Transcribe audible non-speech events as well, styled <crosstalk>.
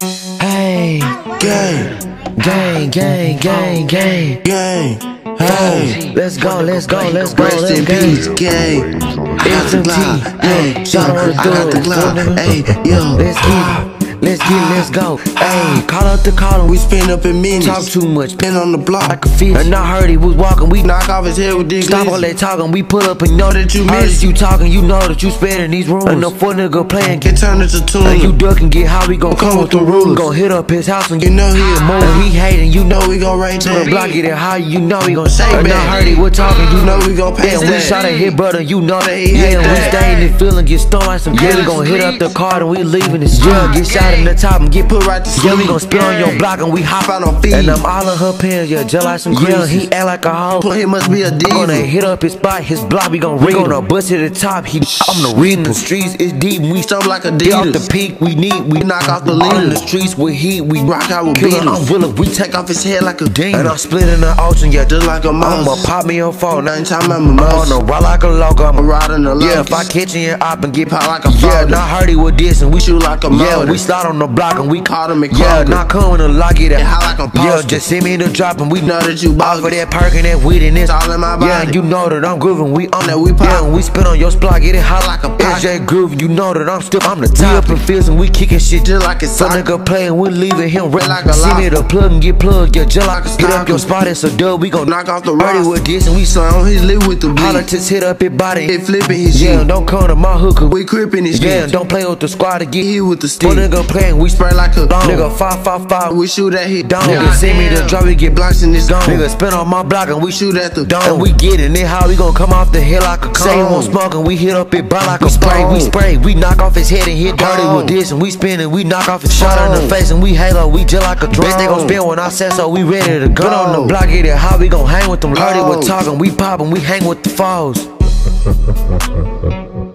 Hey, Gang, gang, gang, gang, gang. gang, hey. Let's go, let's go, let's go, Rest let's in go. peace, gang. I got the Glock, hey, yo, I got the Glock, hey, yo. Let's get it. Let's get it, let's go. Hey, call up the call We spend up in minutes. Talk too much, Been on the block. like a fish. And I heard he was walking, we Knock off his head with this. Stop all that talking, we pull up and know that you Heard miss. You talking, you know that you spit in these rooms. And the four nigga playing, Get turned into tune. and you duck and get how we gon' Come come with the the rules. Gon' hit up his house and You get know he a ah, move. And he hating, you know we gon' rain to the block, get it high, you know we gon' say And I heard he was talking, you know we gon' pay. Yeah, we shot at hit brother, you know that. he Yeah, we staying in feeling, get stoned like some yeah. We gon' hit up the car and we leaving this jail. Get shot in the top and get Put right to Yeah, we gon' spit on your block and we hop out on feet. And I'm all in her pants, yeah, just like some Yeah, he act like a hoe. He must be a I'm diva. gonna hit up his spot, his block, we gon' read We gonna bust to the top, he I'm the reading the streets, it's deep, we Stomp like a Get off the peak, we need, we knock off the All in the streets with heat, we Rock out with beaters. I'm willing, we Take off his head like a demon. And I'm splitting the ocean, yeah, Just like a I'ma pop me on phone, Nine time I'm a I'm on mouse. the ride like a loco, I'ma Riding the Yeah, if I catch you up and get Pop like a Yeah, not hurdy with this and we Shoot like a Yeah, motor. we slide on the block and we Caught him and Yeah, not coming to lock it Yeah, up. high like a Yeah, just send me the drop and we Know that you Off for that perk and that weed and this. all in my Yeah, body. you know that I'm grooving. We on that we pop. Yeah, and we spin on your spot, get it hot Like a SJ groove. You know that I'm still I'm the top. We up in fields and we kicking shit. Just like it's Some nigga playing, we leaving him red like a See me lobster. the plug and get plugged. Yeah, just like a Get up your spot, it's a dub. We gon' Knock off the Ready with this and we So on his lip with the bleed. just hit up his body. Hit flipping his Yeah, shit. don't come to my hooker. We crippin' his Yeah, shit. don't play with the squad to get Hit with the stick. nigga playing, we Spray like a long. Nigga five five five. We shoot at hit. Down, Nigga see me the drop, we get blocks in this Gone. Nigga spin on my block and we shoot at the dome. dome. And we get it, how we gon' come off the hill like a cone. Say won't smoke and we hit up it burn like a spray. We spray, we knock off his head and hit dirty with this and we spin and we knock off his shot in the face and we halo, we just like a drone. Bitch, they gon' spin when I say so, we ready to go. Get on the block, get it how we gon' hang with them. Dirty with talking, we poppin', we hang with the foes. <laughs>